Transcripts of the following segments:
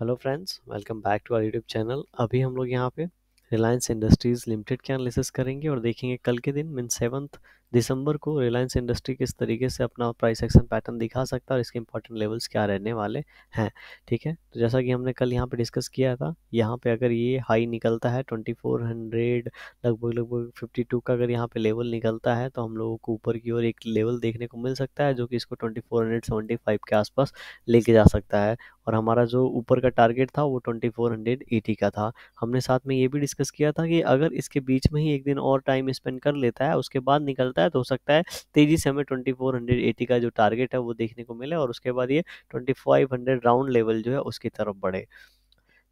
Hello friends, welcome back to our YouTube channel. अभी हम लोग यहाँ पे रिलायंस इंडस्ट्रीज़ लिमिटेड के एनालिसिस करेंगे और देखेंगे कल के दिन मीन सेवन्थ दिसंबर को रिलायंस इंडस्ट्री किस तरीके से अपना प्राइस एक्शन पैटर्न दिखा सकता है और इसके इंपॉर्टेंट लेवल्स क्या रहने वाले हैं, ठीक है? तो जैसा कि हमने कल यहाँ पे डिस्कस किया था, यहाँ पे अगर ये हाई निकलता है 2400 लगभग लगभग 52 का अगर यहाँ पे लेवल निकलता है तो हम लोगों को ऊपर की ओर एक लेवल देखने को मिल सकता है, जो कि इसको 2475 के आसपास लेके जा सकता है। और हमारा जो ऊपर का टारगेट था, वो 2480 का था। हमने साथ में ये भी डिस्कस किया था कि अगर इसके बीच में ही एक दिन और टाइम स्पेंड कर लेता है, उसके बाद निकलता है तो हो सकता है तेज़ी से हमें 2480 का जो टारगेट है वो देखने को मिले और उसके बाद ये 2500 राउंड लेवल जो है उसकी तरफ़ बढ़े।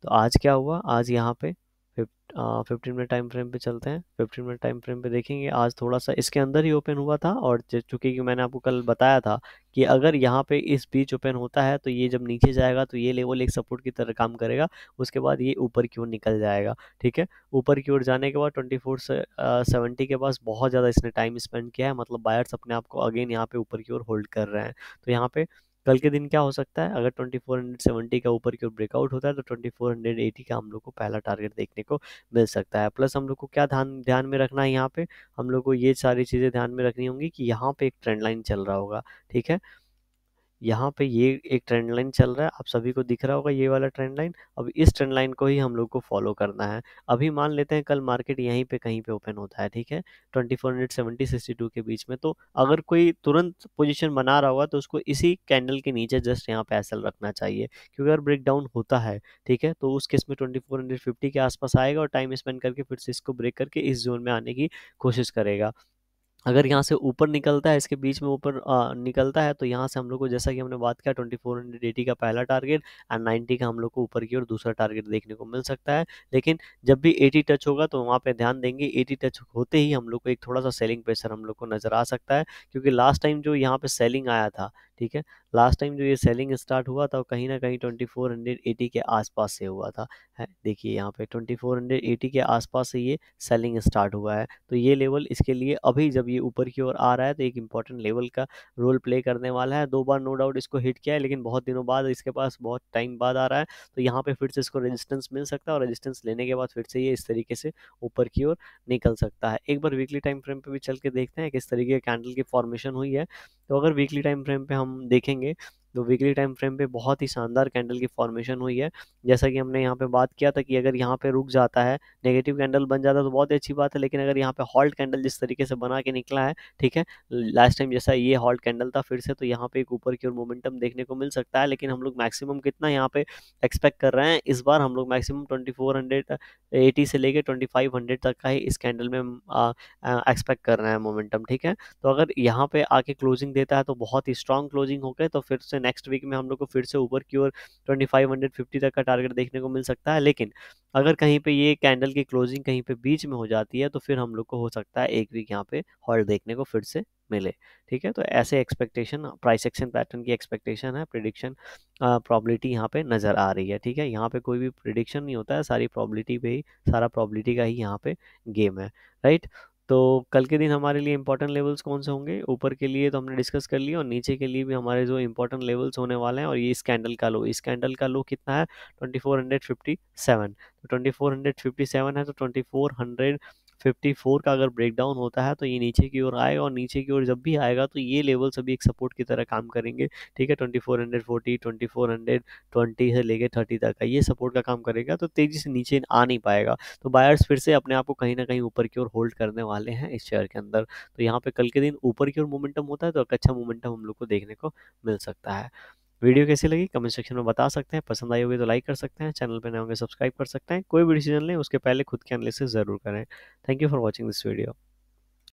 तो आज क्या हुआ? आज यहाँ पे फिफ्टीन मिनट टाइम फ्रेम पे चलते हैं। फिफ्टीन मिनट टाइम फ्रेम पे देखेंगे। आज थोड़ा सा इसके अंदर ही ओपन हुआ था और चूँकि कि मैंने आपको कल बताया था कि अगर यहाँ पे इस बीच ओपन होता है तो ये जब नीचे जाएगा तो ये लेवल एक सपोर्ट की तरह काम करेगा। उसके बाद ये ऊपर की ओर निकल जाएगा, ठीक है? ऊपर की ओर जाने के बाद ट्वेंटी फोर सेवेंटी के पास बहुत ज़्यादा इसने टाइम स्पेंड किया है। मतलब बायर्स अपने आप को अगेन यहाँ पे ऊपर की ओर होल्ड कर रहे हैं। तो यहाँ पे कल के दिन क्या हो सकता है? अगर 2470 का ऊपर की ओर ब्रेकआउट होता है तो 2480 का हम लोग को पहला टारगेट देखने को मिल सकता है। प्लस हम लोग को क्या ध्यान ध्यान में रखना है यहाँ पे? हम लोग को ये सारी चीज़ें ध्यान में रखनी होंगी कि यहाँ पे एक ट्रेंड लाइन चल रहा होगा, ठीक है? यहाँ पे ये एक ट्रेंड लाइन चल रहा है, आप सभी को दिख रहा होगा ये वाला ट्रेंड लाइन अब इस ट्रेंड लाइन को ही हम लोग को फॉलो करना है। अभी मान लेते हैं कल मार्केट यहीं पे कहीं पे ओपन होता है, ठीक है? Twenty four hundred seventy sixty two के बीच में। तो अगर कोई तुरंत पोजीशन बना रहा होगा तो उसको इसी कैंडल के नीचे जस्ट यहाँ पे एसल रखना चाहिए, क्योंकि अगर ब्रेक डाउन होता है, ठीक है? तो उस केस में ट्वेंटी फोर हंड्रेड फिफ्टी के आसपास आएगा और टाइम स्पेंड करके फिर से इसको ब्रेक करके इस जोन में आने की कोशिश करेगा। अगर यहाँ से ऊपर निकलता है, इसके बीच में ऊपर निकलता है तो यहाँ से हम लोग को जैसा कि हमने बात किया, ट्वेंटी फोर हंड्रेड एटी का पहला टारगेट एंड नाइन्टी का हम लोग को ऊपर की ओर दूसरा टारगेट देखने को मिल सकता है। लेकिन जब भी एटी टच होगा तो वहाँ पे ध्यान देंगे, एटी टच होते ही हम लोग को एक थोड़ा सा सेलिंग प्रेशर हम लोग को नज़र आ सकता है। क्योंकि लास्ट टाइम जो यहाँ पे सेलिंग आया था ठीक है? लास्ट टाइम जो ये सेलिंग स्टार्ट हुआ था कहीं ना कहीं 2480 के आसपास से हुआ था, है? देखिए यहाँ पे 2480 के आसपास से ये सेलिंग स्टार्ट हुआ है। तो ये लेवल इसके लिए अभी जब ये ऊपर की ओर आ रहा है तो एक इंपॉर्टेंट लेवल का रोल प्ले करने वाला है। दो बार नो डाउट इसको हिट किया है, लेकिन बहुत दिनों बाद इसके पास बहुत टाइम बाद आ रहा है। तो यहाँ पे फिर से इसको रजिस्टेंस मिल सकता है और रजिस्टेंस लेने के बाद फिर से ये इस तरीके से ऊपर की ओर निकल सकता है। एक बार वीकली टाइम फ्रेम पर भी चल के देखते हैं किस तरीके कैंडल की फॉर्मेशन हुई है। तो अगर वीकली टाइम फ्रेम पर हम देखेंगे। तो वीकली टाइम फ्रेम पे बहुत ही शानदार कैंडल की फॉर्मेशन हुई है। जैसा कि हमने यहाँ पे बात किया था कि अगर यहाँ पे रुक जाता है नेगेटिव कैंडल बन जाता है तो बहुत ही अच्छी बात है, लेकिन अगर यहाँ पे हॉल्ट कैंडल जिस तरीके से बना के निकला है, ठीक है लास्ट टाइम जैसा ये हॉल्ट कैंडल था फिर से तो यहाँ पे एक ऊपर की ओर मोमेंटम देखने को मिल सकता है, लेकिन हम लोग मैक्सिमम कितना यहाँ पे एक्सपेक्ट कर रहे हैं, इस बार हम लोग मैक्सिमम ट्वेंटी से लेकर ट्वेंटी तक का ही इस कैंडल में एक्सपेक्ट कर रहे हैं मोमेंटम ठीक है। तो अगर यहाँ पे आके क्लोजिंग देता है तो बहुत ही स्ट्रॉन्ग क्लोजिंग हो गए तो फिर से नेक्स्ट वीक में हम लोग को फिर से ऊपर की ओर 2550 तक का टारगेट देखने को मिल सकता है। लेकिन अगर कहीं पे ये कैंडल की क्लोजिंग कहीं पे बीच में हो जाती है तो फिर हम लोग को हो सकता है एक वीक यहाँ पे हॉल्ट देखने को फिर से मिले। ठीक है? तो ऐसे एक्सपेक्टेशन प्राइस एक्शन पैटर्न की एक्सपेक्टेशन है प्रिडिक्शन प्रॉबिलिटी यहाँ पे नज़र आ रही है। ठीक है? यहाँ पे कोई भी प्रिडिक्शन नहीं होता है, सारी प्रॉबिलिटी पे ही, सारा प्रॉबिलिटी का ही यहाँ पे गेम है। राइट तो कल के दिन हमारे लिए इंपॉर्टेंट लेवल्स कौन से होंगे? ऊपर के लिए तो हमने डिस्कस कर लिया और नीचे के लिए भी हमारे जो इंपॉर्टेंट लेवल्स होने वाले हैं और ये स्कैंडल कैंडल का लो इस कैंडल का लो कितना है? Twenty four hundred fifty seven तो twenty four hundred fifty seven है तो ट्वेंटी फोर हंड्रेड 54 का अगर ब्रेक डाउन होता है तो ये नीचे की ओर आएगा और नीचे की ओर जब भी आएगा तो ये लेवल सभी एक सपोर्ट की तरह काम करेंगे। ठीक है? 2440 2420 से लेके 30 तक का ये सपोर्ट का काम करेगा तो तेज़ी से नीचे आ नहीं पाएगा। तो बायर्स फिर से अपने आप को कहीं ना कहीं ऊपर की ओर होल्ड करने वाले हैं इस शेयर के अंदर। तो यहाँ पे कल के दिन ऊपर की ओर मोमेंटम होता है तो एक अच्छा मोमेंटम हम लोग को देखने को मिल सकता है। वीडियो कैसी लगी कमेंट सेक्शन में बता सकते हैं। पसंद आई होगी तो लाइक कर सकते हैं। चैनल पर नए होंगे, सब्सक्राइब कर सकते हैं। कोई भी डिसीज़न लें, उसके पहले खुद के एनालिसिस ज़रूर करें। Thank you for watching this video